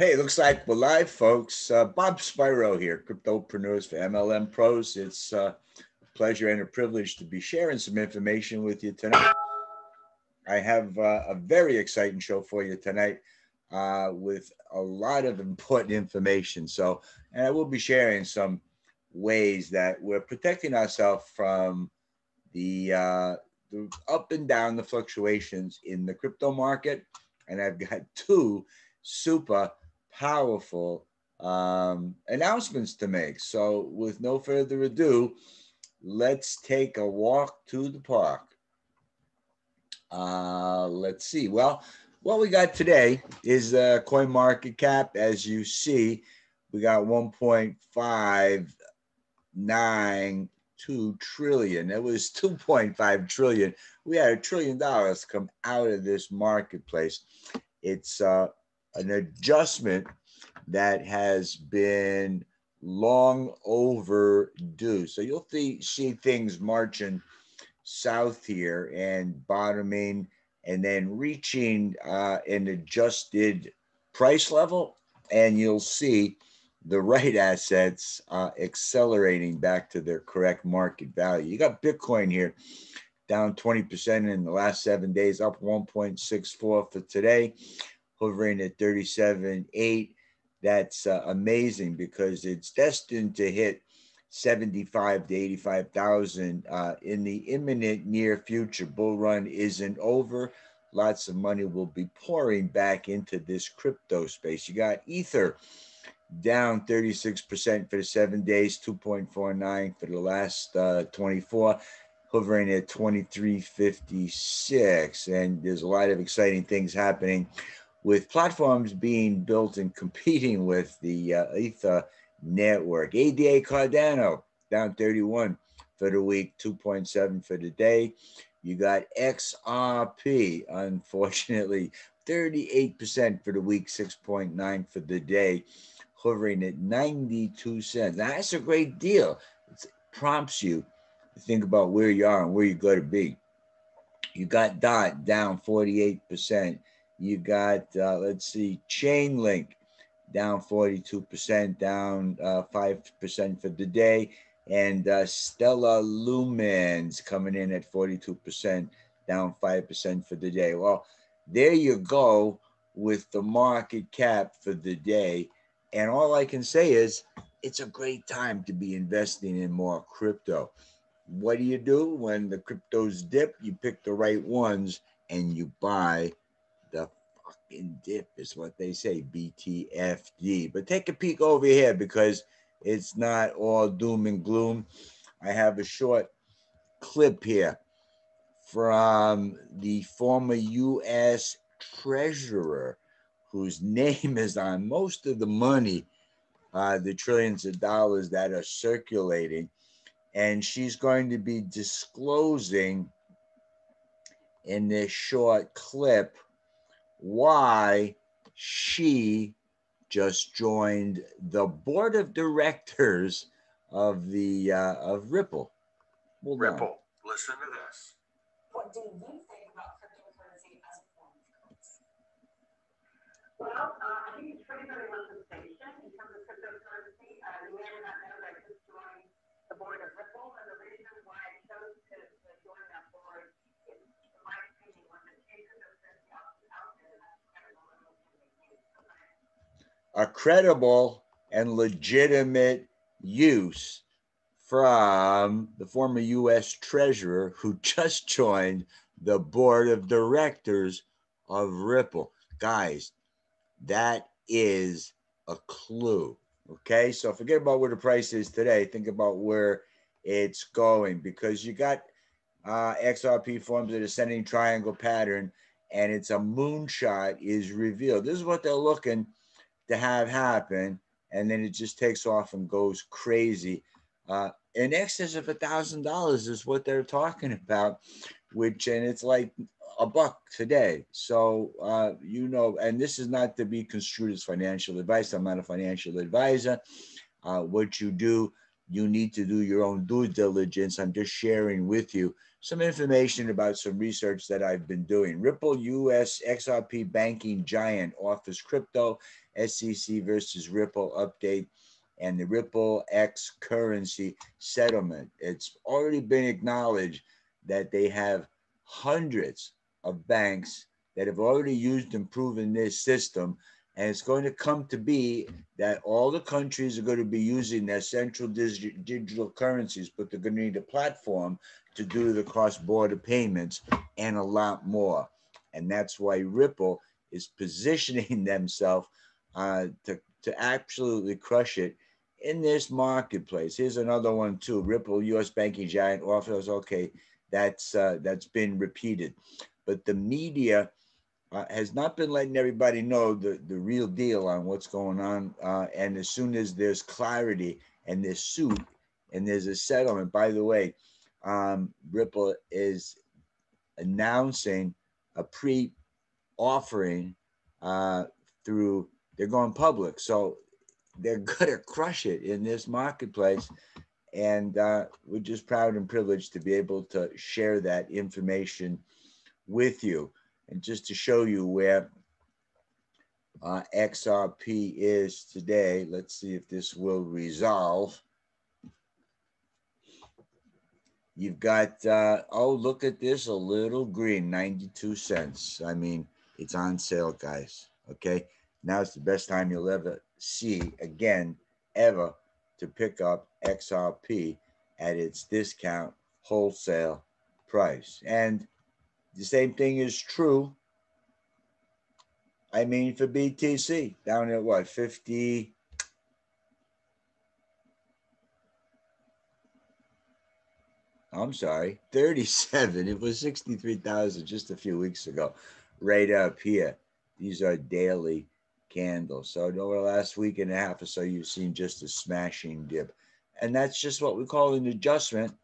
Hey, looks like we're live, folks. Uh, Bob Spiro here, Cryptopreneurs for MLM Pros. It's uh, a pleasure and a privilege to be sharing some information with you tonight. I have uh, a very exciting show for you tonight uh, with a lot of important information. So, and I will be sharing some ways that we're protecting ourselves from the, uh, the up and down the fluctuations in the crypto market. And I've got two super powerful um, announcements to make. So, with no further ado, let's take a walk to the park. Uh, let's see. Well, what we got today is the coin market cap. As you see, we got 1.592 trillion. It was 2.5 trillion. We had a trillion dollars come out of this marketplace. It's uh, an adjustment that has been long overdue. So you'll see, see things marching south here and bottoming and then reaching uh, an adjusted price level. And you'll see the right assets uh, accelerating back to their correct market value. You got Bitcoin here down 20% in the last seven days, up 1.64 for today hovering at 37.8. That's uh, amazing because it's destined to hit 75 to 85,000 uh, in the imminent near future. Bull run isn't over. Lots of money will be pouring back into this crypto space. You got Ether down 36% for the seven days, 2.49 for the last uh, 24, hovering at 2356. And there's a lot of exciting things happening with platforms being built and competing with the uh, Ether network. ADA Cardano down 31 for the week, 2.7 for the day. You got XRP, unfortunately, 38% for the week, 6.9 for the day, hovering at 92 cents. Now, that's a great deal. It prompts you to think about where you are and where you're going to be. You got DOT down 48%. You got, uh, let's see, Chainlink down 42%, down uh, 5% for the day. And uh, Stellar Lumens coming in at 42%, down 5% for the day. Well, there you go with the market cap for the day. And all I can say is it's a great time to be investing in more crypto. What do you do when the cryptos dip? You pick the right ones and you buy the fucking dip is what they say, BTFD. But take a peek over here because it's not all doom and gloom. I have a short clip here from the former U.S. Treasurer, whose name is on most of the money, uh, the trillions of dollars that are circulating. And she's going to be disclosing in this short clip why she just joined the board of directors of the uh, of Ripple. Hold Ripple, on. listen to this. What do you think about cryptocurrency as a form of currency? Well, uh, I think it's pretty very much the same in terms of cryptocurrency. Uh, you may or not know that I just joined the board of Ripple, and the reason why I chose to, to join that board is, in my opinion, one of the a credible and legitimate use from the former U.S. Treasurer who just joined the board of directors of Ripple. Guys, that is a clue. Okay, so forget about where the price is today. Think about where it's going because you got uh, XRP forms an ascending triangle pattern and it's a moonshot is revealed. This is what they're looking to have happen, and then it just takes off and goes crazy. Uh, in excess of a thousand dollars is what they're talking about, which and it's like a buck today. So uh, you know, and this is not to be construed as financial advice. I'm not a financial advisor. Uh, what you do, you need to do your own due diligence. I'm just sharing with you some information about some research that I've been doing. Ripple US XRP banking giant offers crypto SEC versus Ripple update and the Ripple X currency settlement. It's already been acknowledged that they have hundreds of banks that have already used and proven this system. And it's going to come to be that all the countries are going to be using their central digital currencies, but they're going to need a platform to do the cross border payments and a lot more. And that's why Ripple is positioning themselves uh, to, to absolutely crush it in this marketplace. Here's another one too. Ripple, U.S. banking giant offers. Okay, that's uh, that's been repeated, but the media uh, has not been letting everybody know the the real deal on what's going on. Uh, and as soon as there's clarity and there's suit and there's a settlement, by the way, um, Ripple is announcing a pre-offering uh, through they're going public. So they're going to crush it in this marketplace. And uh, we're just proud and privileged to be able to share that information with you. And just to show you where uh, XRP is today, let's see if this will resolve. You've got, uh, oh, look at this, a little green, 92 cents. I mean, it's on sale, guys. Okay. Now it's the best time you'll ever see again, ever, to pick up XRP at its discount wholesale price. And the same thing is true. I mean, for BTC, down at what, 50? I'm sorry, 37. It was 63,000 just a few weeks ago, right up here. These are daily candles. So over the last week and a half or so, you've seen just a smashing dip. And that's just what we call an adjustment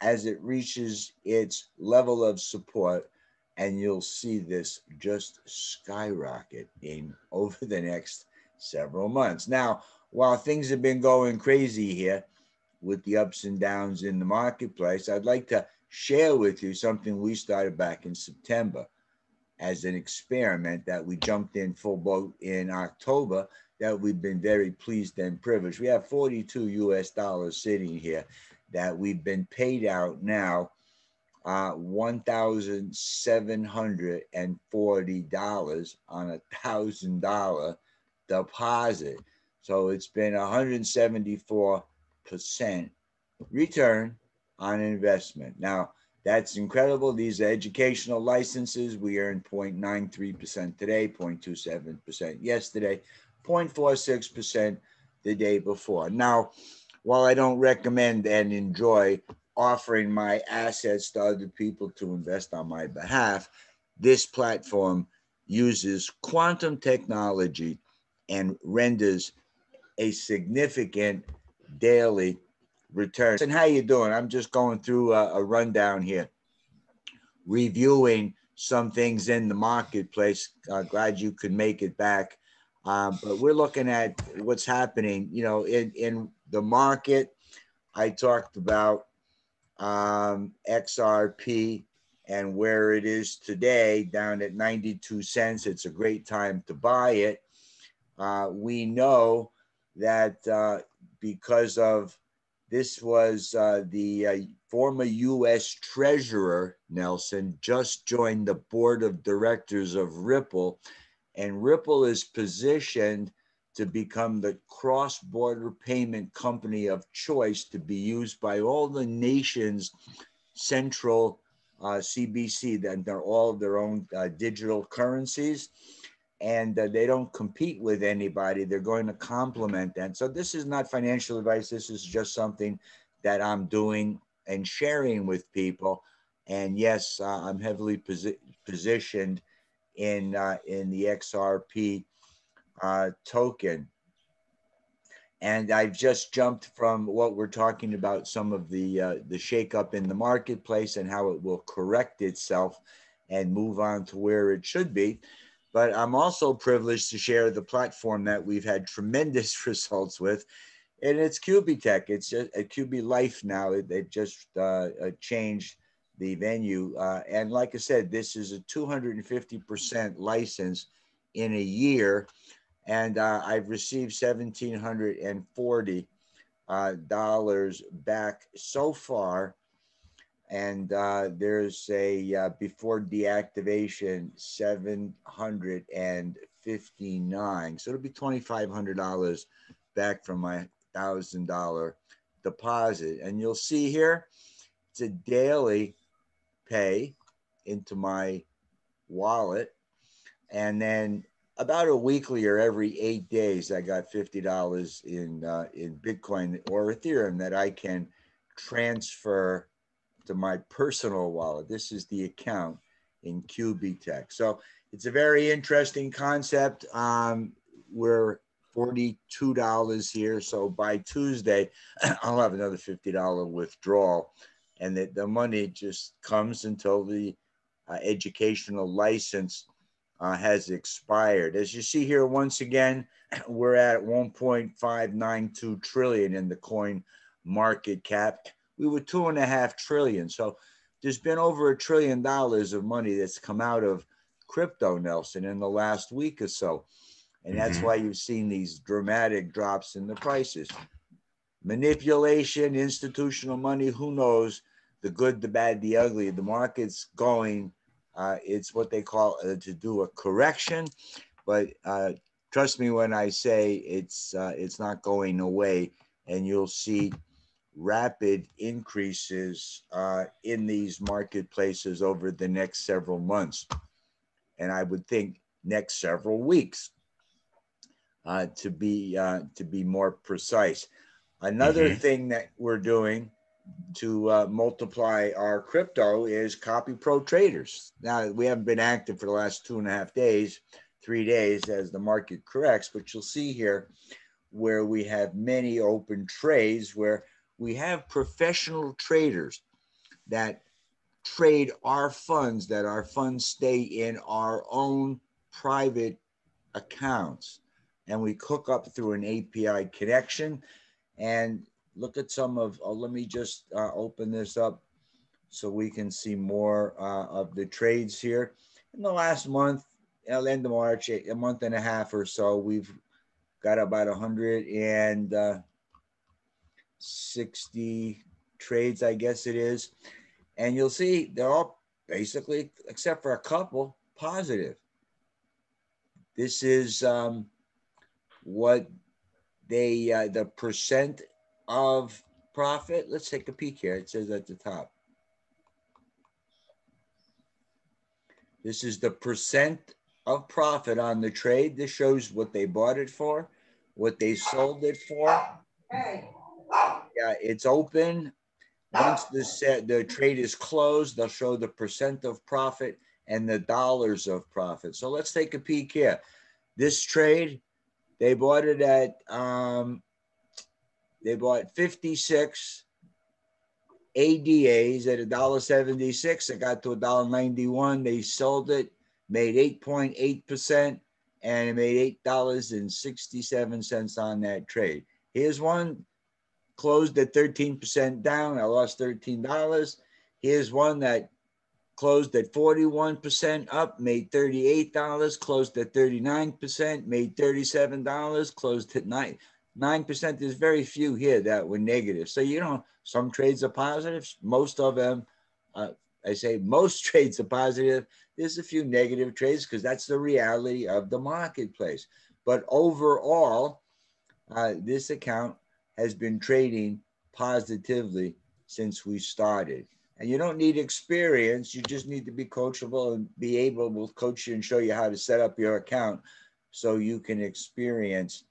as it reaches its level of support. And you'll see this just skyrocket in over the next several months. Now, while things have been going crazy here with the ups and downs in the marketplace, I'd like to share with you something we started back in September as an experiment that we jumped in full boat in October that we've been very pleased and privileged. We have 42 US dollars sitting here that we've been paid out now uh, $1,740 on a thousand dollar deposit. So it's been 174% return on investment. Now, that's incredible. These educational licenses. We earned 0.93% today, 0.27% yesterday, 0.46% the day before. Now, while I don't recommend and enjoy offering my assets to other people to invest on my behalf, this platform uses quantum technology and renders a significant daily returns. And how you doing? I'm just going through a, a rundown here, reviewing some things in the marketplace. Uh, glad you could make it back. Um, but we're looking at what's happening, you know, in, in the market. I talked about um, XRP and where it is today, down at 92 cents. It's a great time to buy it. Uh, we know that uh, because of this was uh, the uh, former U.S. Treasurer, Nelson, just joined the board of directors of Ripple. And Ripple is positioned to become the cross border payment company of choice to be used by all the nation's central uh, CBC, that they're all their own uh, digital currencies and uh, they don't compete with anybody. They're going to complement that. So this is not financial advice. This is just something that I'm doing and sharing with people. And yes, uh, I'm heavily posi- positioned in uh, in the XRP uh, token. And I've just jumped from what we're talking about, some of the uh, the shakeup in the marketplace and how it will correct itself and move on to where it should be but I'm also privileged to share the platform that we've had tremendous results with. And it's QubitTech. It's just a Qubit Life now. It just uh, uh, changed the venue. Uh, and like I said, this is a 250% license in a year. And uh, I've received 1740 uh, dollars back so far. And uh, there's a uh, before deactivation 759. So it'll be $2,500 back from my thousand dollar deposit. And you'll see here, it's a daily pay into my wallet. And then about a weekly or every eight days, I got fifty dollars in uh, in Bitcoin or Ethereum that I can transfer to my personal wallet. This is the account in QubitTech. So it's a very interesting concept. Um, we're forty-two dollars here, so by Tuesday, I'll have another fifty dollar withdrawal, and the, the money just comes until the uh, educational license uh, has expired. As you see here, once again, we're at 1.592 trillion in the coin market cap. We were two and a half trillion. So there's been over a trillion dollars of money that's come out of crypto, Nelson, in the last week or so. And that's mm-hmm. why you've seen these dramatic drops in the prices. Manipulation, institutional money, who knows? The good, the bad, the ugly. The market's going uh, it's what they call uh, to do a correction, but uh, trust me when I say it's uh, it's not going away, and you'll see rapid increases uh, in these marketplaces over the next several months, and I would think next several weeks uh, to be to be more precise. Another mm-hmm. thing that we're doing to uh, multiply our crypto is copy pro traders. Now we haven't been active for the last two and a half days, three days as the market corrects, but you'll see here where we have many open trades where we have professional traders that trade our funds, that our funds stay in our own private accounts. And we hook up through an API connection. And look at some of, uh, let me just uh, open this up so we can see more uh, of the trades here. In the last month, at the end of March, a month and a half or so, we've got about 160 trades, I guess it is. And you'll see they're all basically, except for a couple, positive. This is um, what they, uh, the percent of profit. Let's take a peek here. It says at the top. This is the percent of profit on the trade. This shows what they bought it for, what they sold it for. Yeah, it's open. Once the the trade is closed, they'll show the percent of profit and the dollars of profit. So let's take a peek here. This trade, they bought it at um, they bought 56 ADAs at $1.76. It got to $1.91. They sold it, made 8.8%, and it made $8.67 on that trade. Here's one closed at 13% down. I lost $13. Here's one that closed at 41% up, made $38, closed at 39%, made $37, closed at 9 nine percent. There's very few here that were negative. So you know, some trades are positive. Most of them, uh, I say most trades are positive. There's a few negative trades because that's the reality of the marketplace. But overall, uh, this account has been trading positively since we started. And you don't need experience. You just need to be coachable and be able to coach you and show you how to set up your account so you can experience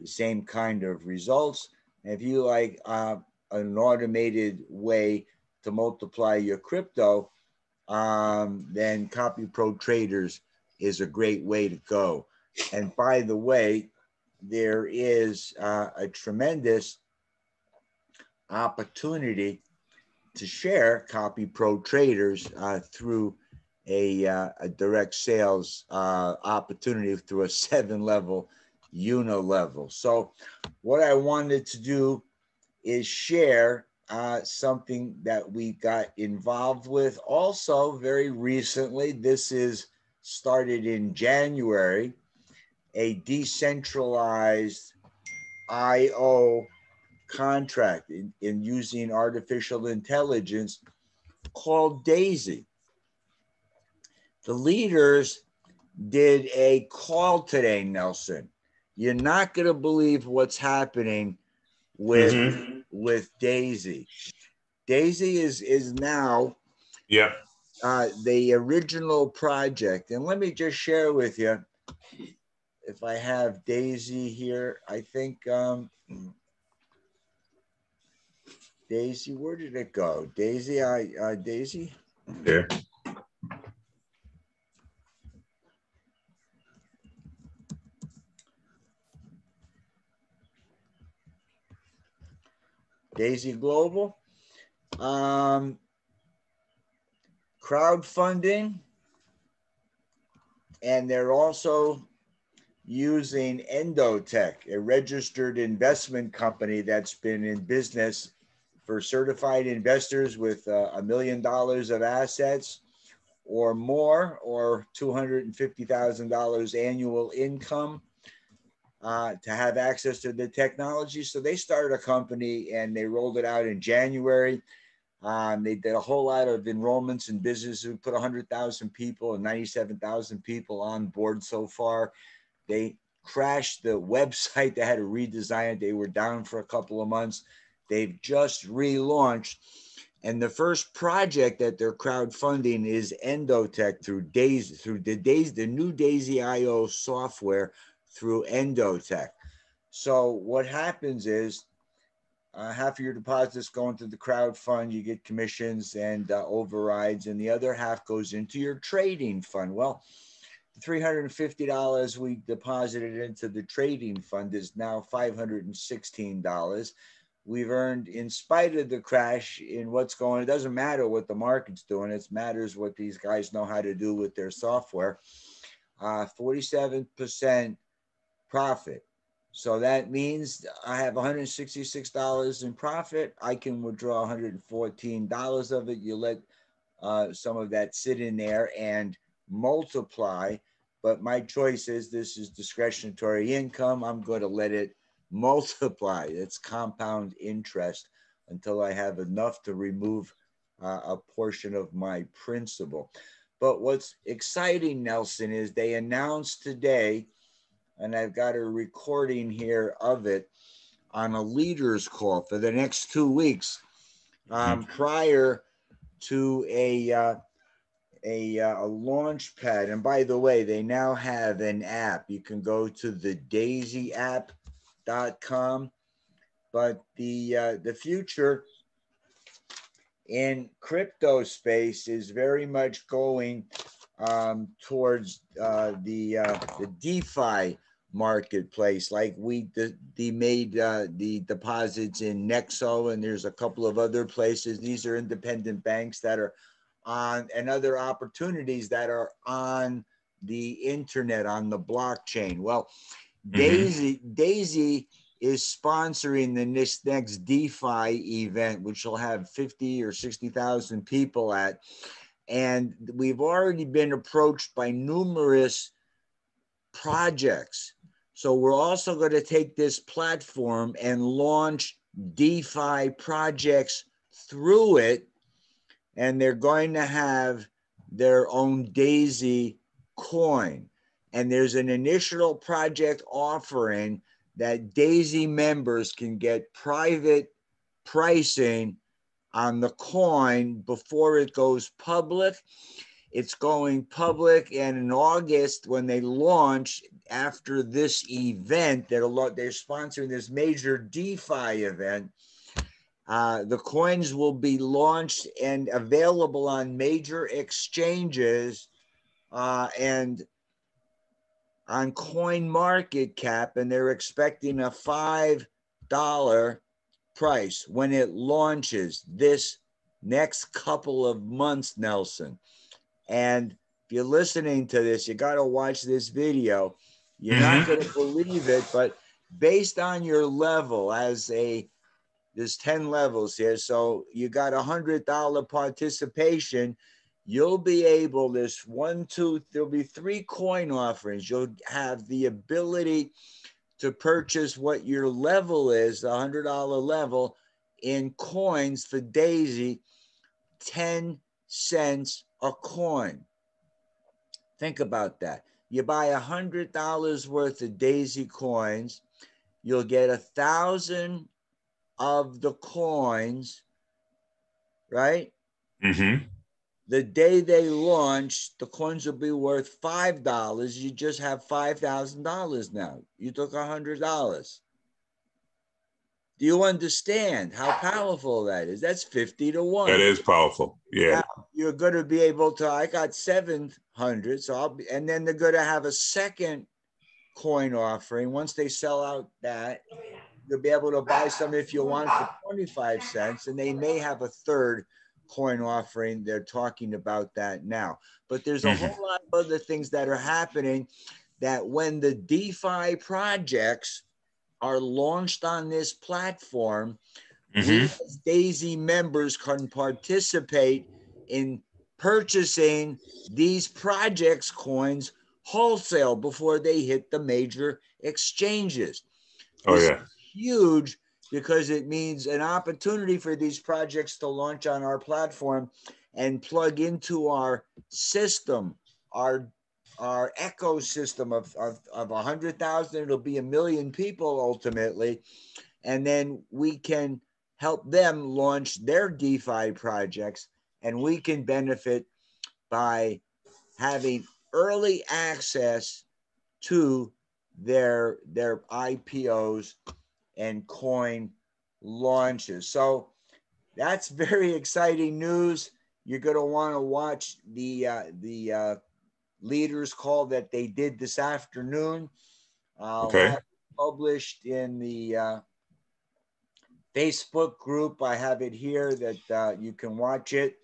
the same kind of results. if you like uh, an automated way to multiply your crypto, um, then Copy Pro Traders is a great way to go. And by the way, there is uh, a tremendous opportunity to share Copy Pro Traders uh, through a, uh, a, direct sales uh, opportunity through a seven level unilevel. So what I wanted to do is share uh, something that we got involved with also very recently. This is started in January, a decentralized IO contract in, in using artificial intelligence called Daisy. The leaders did a call today, Nelson. You're not going to believe what's happening with mm-hmm. with Daisy. Daisy is is now yeah uh, the original project, and let me just share with you. If I have Daisy here, I think um, Daisy, where did it go? Daisy, I uh, Daisy. Yeah. Daisy Global. Um, crowdfunding. And they're also using Endotech, a registered investment company that's been in business for certified investors with uh, a million dollars of assets or more, or $250,000 annual income uh, to have access to the technology. So they started a company and they rolled it out in January. Um, they did a whole lot of enrollments and businesses. We put 100,000 people and 97,000 people on board so far. They crashed the website. They had to redesign it. They were down for a couple of months. They've just relaunched. And the first project that they're crowdfunding is Endotech through Daisy, through the Daisy, the new Daisy IO software through Endotech. So what happens is uh, half of your deposits go into the crowd fund, you get commissions and uh, overrides, and the other half goes into your trading fund. Well, the $350 we deposited into the trading fund is now $516. We've earned, in spite of the crash in what's going, it doesn't matter what the market's doing, it matters what these guys know how to do with their software. Uh, 47% profit. So that means I have $166 in profit. I can withdraw $114 of it. You let uh, some of that sit in there and multiply. But my choice is this is discretionary income. I'm going to let it multiply. It's compound interest until I have enough to remove uh, a portion of my principal. But what's exciting, Nelson, is they announced today and I've got a recording here of it on a leaders call for the next two weeks um, mm-hmm. prior to a uh, a, uh, a launch pad. And by the way, they now have an app. You can go to the daisyapp.com. But the uh, the future in crypto space is very much going um, towards uh, the uh, the DeFi marketplace. Like we the, made uh, the deposits in Nexo, and there's a couple of other places. These are independent banks that are on, and other opportunities that are on the internet on the blockchain. Well, mm-hmm. Daisy Daisy is sponsoring the next, next DeFi event, which will have 50 or 60,000 people at. And we've already been approached by numerous projects so we're also going to take this platform and launch DeFi projects through it. And they're going to have their own Daisy coin. And there's an initial project offering that Daisy members can get private pricing on the coin before it goes public. It's going public, and in August, when they launch, after this event, they're, they're sponsoring this major DeFi event. Uh, the coins will be launched and available on major exchanges uh, and on coin market cap and they're expecting a five dollar price when it launches this next couple of months nelson and if you're listening to this you got to watch this video you're mm-hmm. not going to believe it, but based on your level as a there's 10 levels here. So you got a hundred dollar participation. You'll be able, there's one, two, there'll be three coin offerings. You'll have the ability to purchase what your level is, the hundred dollar level in coins for Daisy, 10 cents a coin. Think about that. You buy a hundred dollars worth of Daisy coins, you'll get a thousand of the coins, right? Mm-hmm. The day they launch, the coins will be worth five dollars. You just have five thousand dollars now. You took a hundred dollars. Do you understand how powerful that is? That's 50 to 1. That is powerful. Yeah. Now, you're going to be able to, I got 700. So I'll be, and then they're going to have a second coin offering. Once they sell out that, you'll be able to buy some if you want for 25 cents. And they may have a third coin offering. They're talking about that now. But there's a Mhm. whole lot of other things that are happening that when the DeFi projects are launched on this platform, we hmm as Daisy members can participate in purchasing these projects coins wholesale before they hit the major exchanges. Oh This yeah. huge because it means an opportunity for these projects to launch on our platform and plug into our system, our our ecosystem of, of, of 100,000, it'll be a million people ultimately. And then we can help them launch their DeFi projects and we can benefit by having early access to their their IPOs and coin launches. So that's very exciting news. You're going to want to watch the uh, the uh, leaders call that they did this afternoon. I'll Okay. published in the uh, Facebook group. I have it here that uh, you can watch it.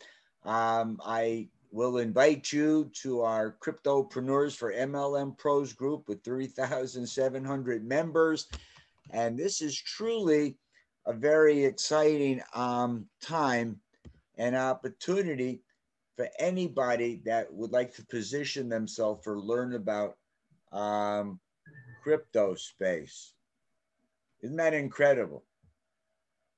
Um, I will invite you to our Cryptopreneurs for MLM Pros group with 3,700 members. And this is truly a very exciting um, time and opportunity for anybody that would like to position themselves or learn about um, crypto space. Isn't that incredible?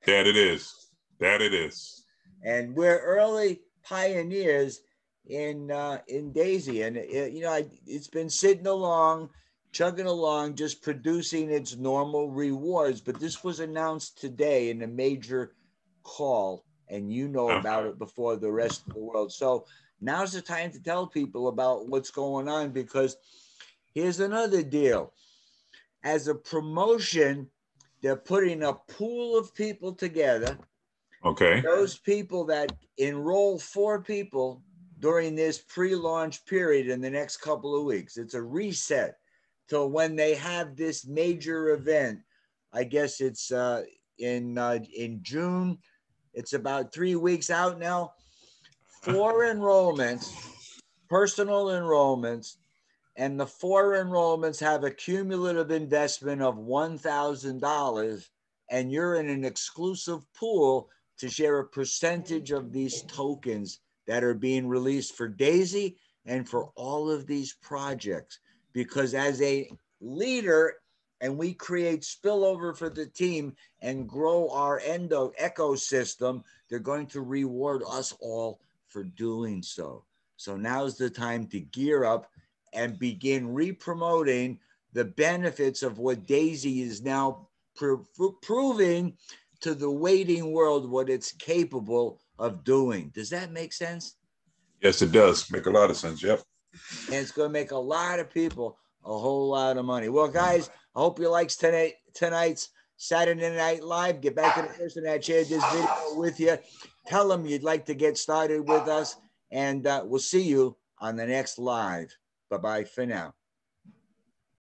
That it is. That it is. and we're early pioneers in uh, in Daisy, and it, you know I, it's been sitting along, chugging along, just producing its normal rewards. But this was announced today in a major call, and you know Oh. about it before the rest of the world. So now's the time to tell people about what's going on because here's another deal. As a promotion, they're putting a pool of people together Okay. those people that enroll four people during this pre-launch period in the next couple of weeks it's a reset till when they have this major event i guess it's uh, in uh, in june it's about three weeks out now four enrollments personal enrollments and the four enrollments have a cumulative investment of $1000 and you're in an exclusive pool to share a percentage of these tokens that are being released for Daisy and for all of these projects. Because as a leader, and we create spillover for the team and grow our endo ecosystem, they're going to reward us all for doing so. So now's the time to gear up and begin re-promoting the benefits of what Daisy is now pro- proving to the waiting world what it's capable of doing. Does that make sense? Yes, it does. Make a lot of sense. Yep. And it's going to make a lot of people a whole lot of money. Well, guys, I hope you likes tonight tonight's Saturday Night Live. Get back to the person that shared this video with you. Tell them you'd like to get started with us, and uh, we'll see you on the next live. Bye bye for now.